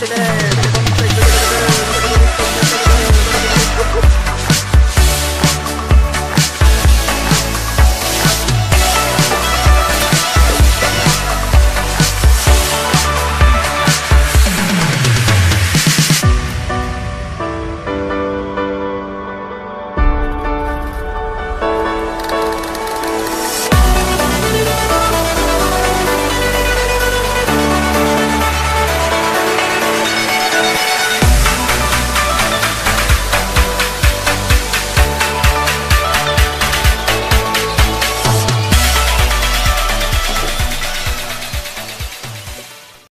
today.